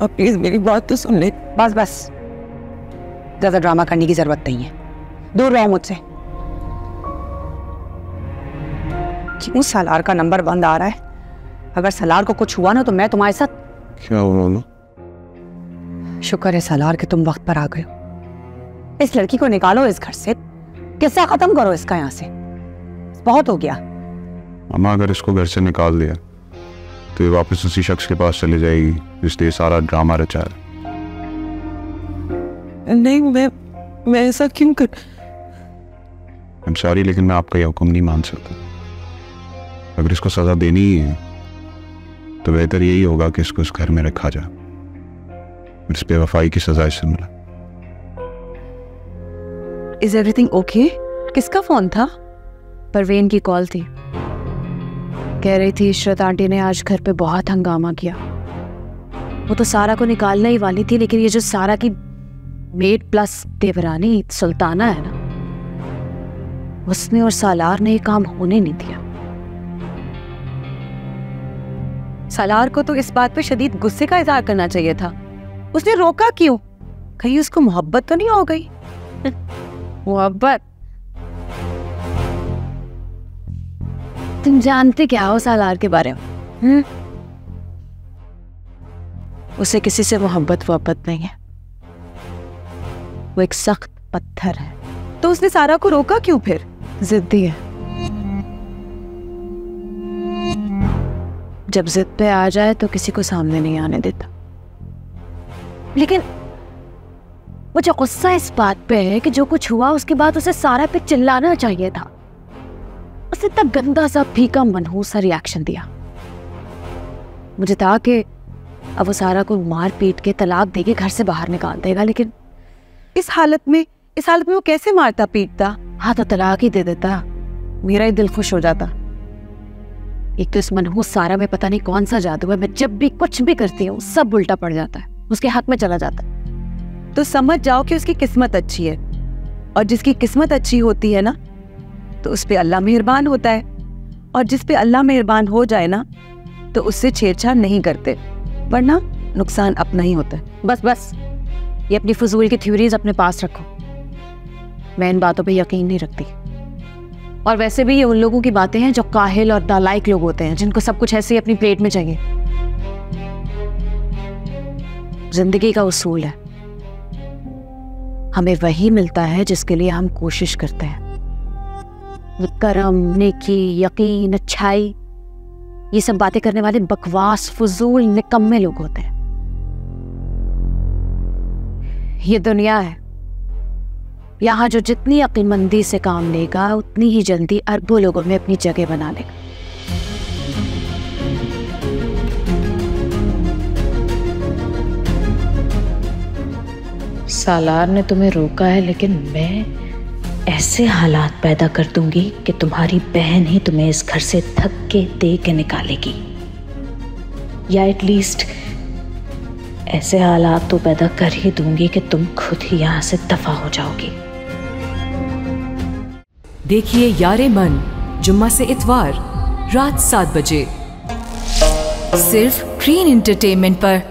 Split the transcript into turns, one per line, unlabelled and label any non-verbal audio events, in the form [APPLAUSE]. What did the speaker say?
अब प्लीज़ मेरी बात तो सुन ले।
बस बस। ज़्यादा ड्रामा करने की ज़रूरत नहीं है। दूर रहो मुझसे। क्यों सलार का नंबर बंद आ रहा है? अगर सलार को कुछ हुआ ना तो मैं तुम्हारे साथ
क्या हुआ
शुक्र है सलार के तुम वक्त पर आ गए हो। इस लड़की को निकालो इस घर से। किस्सा खत्म करो इसका यहाँ से। बहुत हो गया।
अम्मा अगर इसको घर से निकाल दिया तो ये वापस उसी शख्स के पास चली जाएगी इसलिए सारा ड्रामा रचा है।
नहीं मैं मैं ऐसा क्यों कर
आई एम सॉरी लेकिन मैं आपका ये हुक्म नहीं मान सकता। अगर इसको सजा देनी ही है तो बेहतर यही होगा कि इसको इस घर में रखा जाए इस बेवफाई की सजा इससे मिला।
इज़ एवरीथिंग ओके किसका फ़ोन था?
परवीन की कॉल थी। कह रही थी, इशरत आंटी ने आज घर पे बहुत हंगामा किया। वो तो सारा को निकालने ही वाली थी, लेकिन ये जो सारा की मेड प्लस देवरानी सुल्ताना है ना, उसने और सालार ने ये काम होने नहीं दिया।
सालार को तो इस बात पे शदीद गुस्से का इजहार करना चाहिए था। उसने रोका क्यों? कहीं उसको मोहब्बत तो नहीं हो गई? [LAUGHS]
मोहब्बत? तुम जानते क्या हो सालार के बारे में? हम्म? उसे किसी से मोहब्बत वहब्बत नहीं है। वो एक सख्त पत्थर है।
तो उसने सारा को रोका क्यों फिर?
जिद्दी है। जब जिद पे आ जाए तो किसी को सामने नहीं आने देता। लेकिन मुझे गुस्सा इस बात पे है कि जो कुछ हुआ उसके बाद उसे सारा पे चिल्लाना चाहिए था। उसने इतना गंदा सा फीका मनहूस सा रिएक्शन दिया। मुझे था कि अब वो सारा को मार पीट के तलाक देके घर से बाहर निकाल देगा, लेकिन
इस हालत में, इस हालत में वो कैसे मारता, पीटता?
हाँ तो तलाक ही दे देता। मेरा ही दिल खुश हो जाता। एक तो इस मनहूस सारा में पता नहीं कौन सा जादू है, मैं जब भी कुछ भी करती हूँ, सब उल्टा पड़ जाता है। उसके हक में चला जाता है।
तो समझ जाओ कि उसकी किस्मत अच्छी है। और जिसकी किस्मत अच्छी होती है ना तो उस पर अल्लाह मेहरबान होता है। और जिस पे अल्लाह मेहरबान हो जाए ना तो उससे छेड़छाड़ नहीं करते, वरना नुकसान अपना ही होता है।
बस बस, ये अपनी फजूल की थ्योरीज अपने पास रखो। मैं इन बातों पे यकीन नहीं रखती। और वैसे भी ये उन लोगों की बातें हैं जो काहिल और नालायक लोग होते हैं, जिनको सब कुछ ऐसे ही अपनी प्लेट में चाहिए। ज़िंदगी का उसूल है। हमें वही मिलता है जिसके लिए हम कोशिश करते हैं। करम नेकी, यकीन, अच्छाई, ये सब बातें करने वाले बकवास, फजूल, निकम्मे लोग होते हैं। ये दुनिया है। यहाँ जो जितनी अक्लमंदी से काम लेगा, उतनी ही जल्दी अरबों लोगों में अपनी जगह बना लेगा।
सालार ने तुम्हें रोका है, लेकिन मैं ऐसे हालात पैदा कर दूँगी कि तुम्हारी बहन ही तुम्हें इस घर से धक्के दे के निकालेगी। या एटलीस्ट ऐसे हालात तो पैदा कर ही दूँगी कि तुम खुद ही यहाँ से दफ़ा हो जाओगी।
देखिए यारे मन, जुम्मा से इतवार, रात सात बजे। सिर्फ़ ग्रीन एंटरटेनमेंट पर